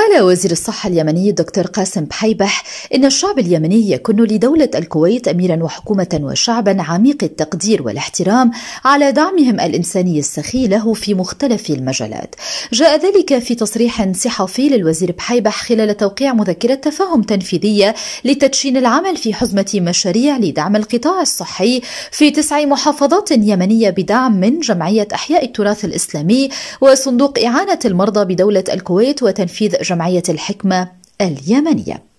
قال وزير الصحة اليمني الدكتور قاسم بحيبح إن الشعب اليمني يكن لدولة الكويت أميرا وحكومة وشعبا عميق التقدير والاحترام على دعمهم الإنساني السخي له في مختلف المجالات. جاء ذلك في تصريح صحفي للوزير بحيبح خلال توقيع مذكرة تفاهم تنفيذية لتدشين العمل في حزمة مشاريع لدعم القطاع الصحي في تسع محافظات يمنية بدعم من جمعية أحياء التراث الإسلامي وصندوق إعانة المرضى بدولة الكويت وتنفيذ جمعية الحكمة اليمنية.